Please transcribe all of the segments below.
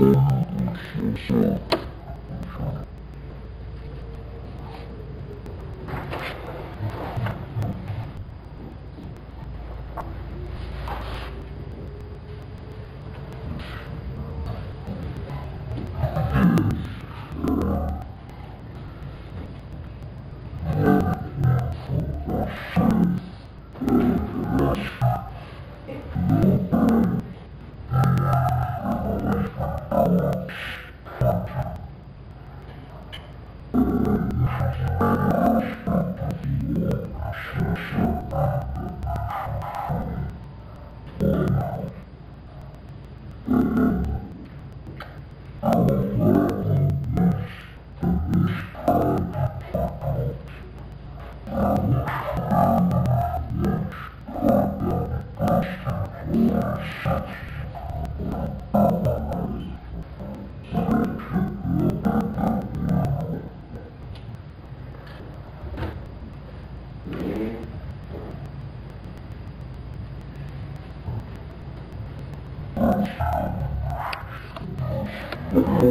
Thank you. Thank you.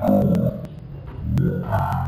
Uh, yeah.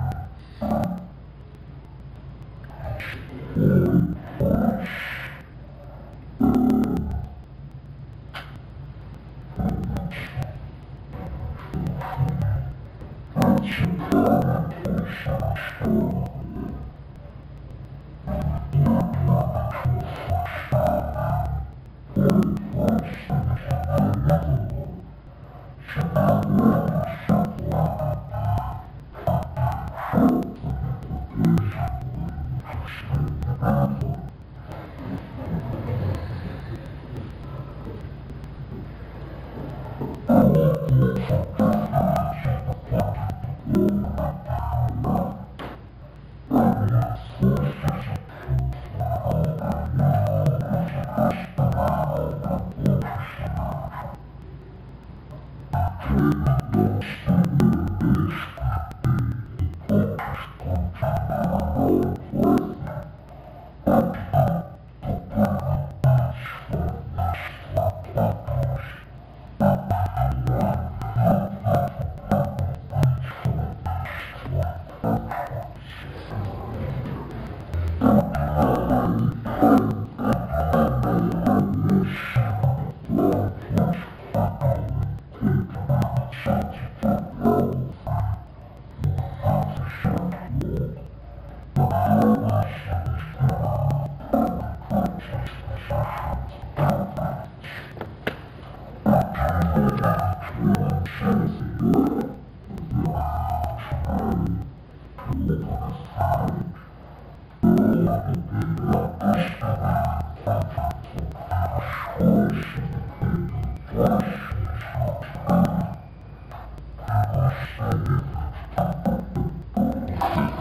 Oh.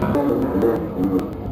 なるほど。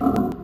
Uh-huh.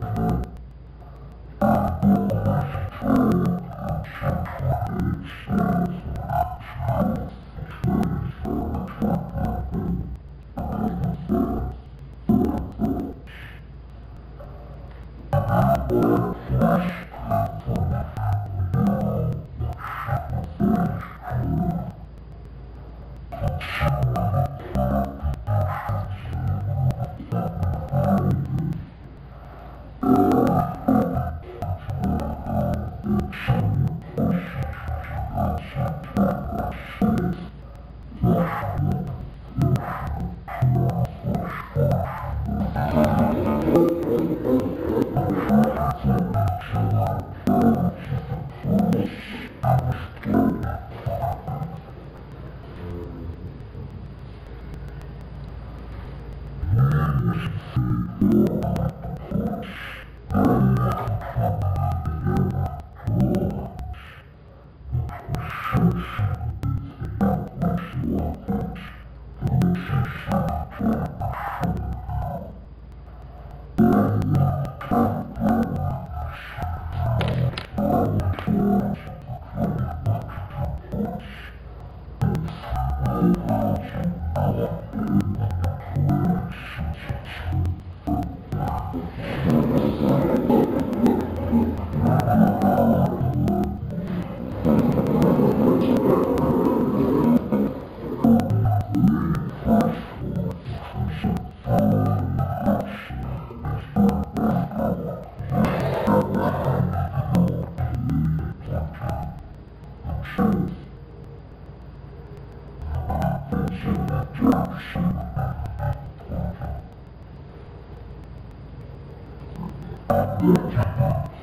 Perfect. Thank you.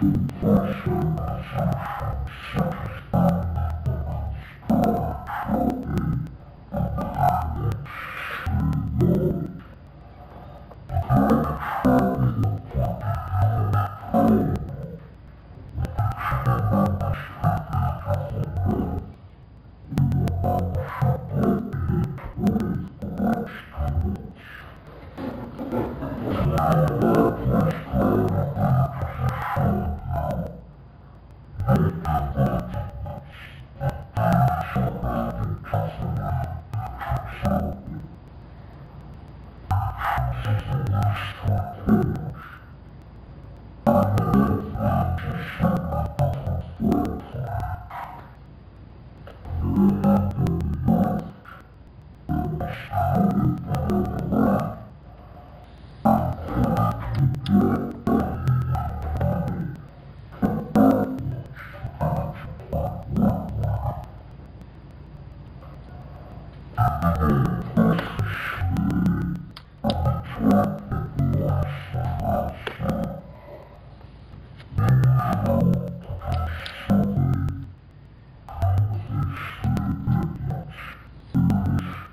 Thank you. うん。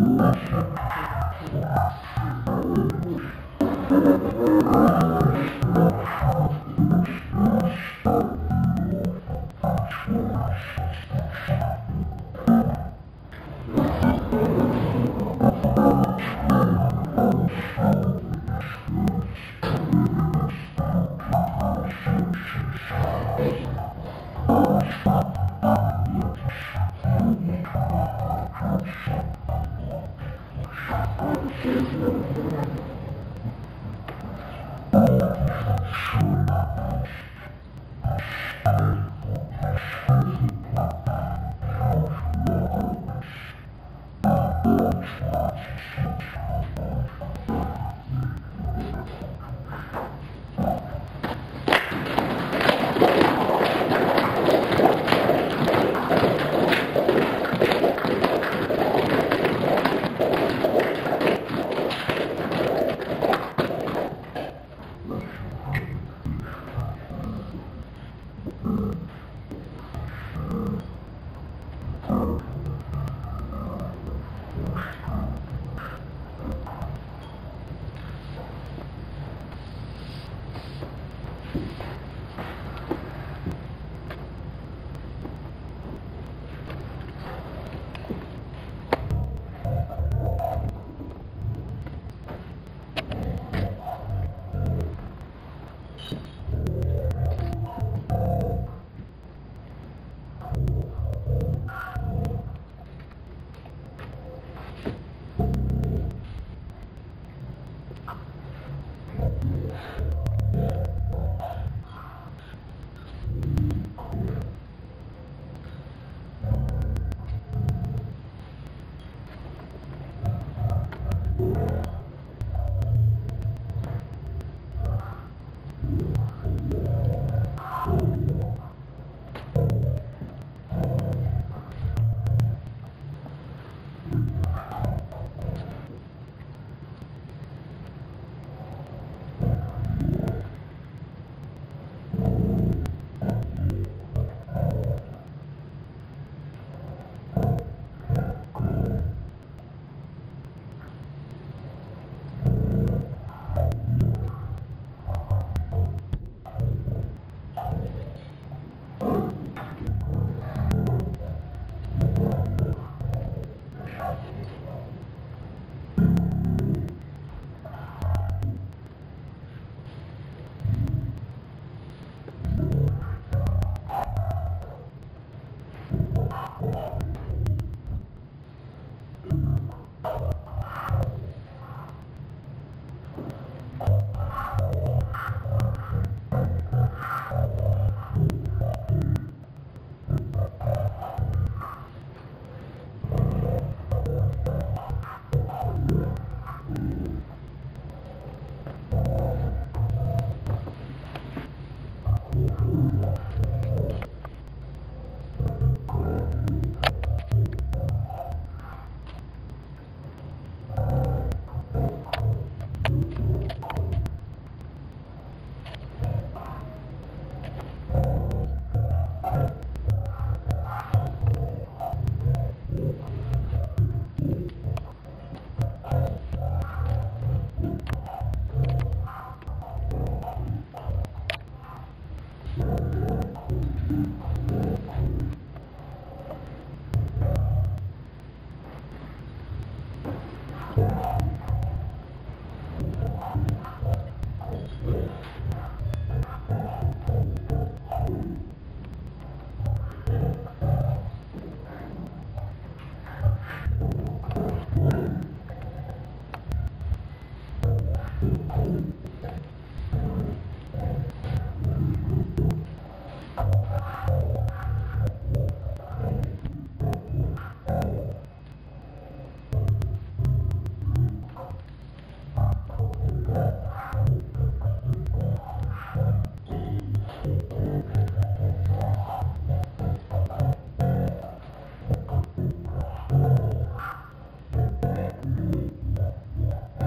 Thank you. yeah.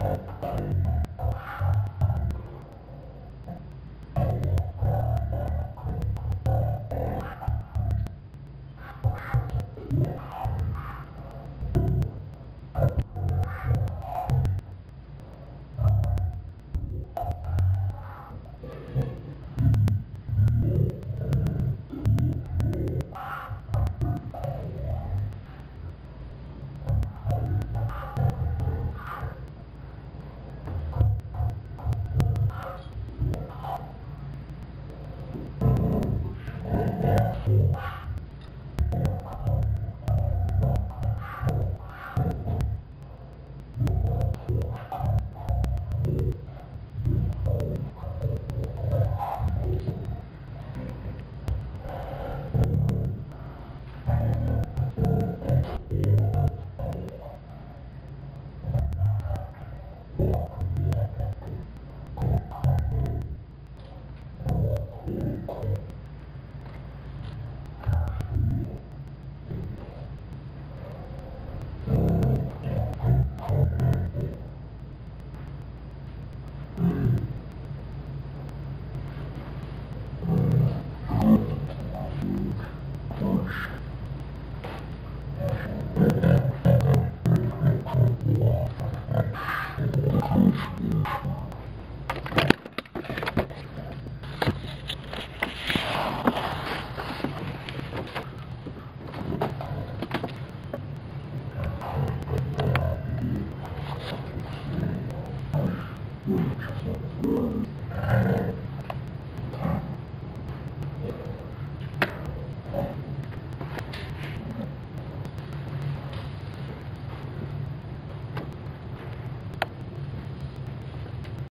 Bye.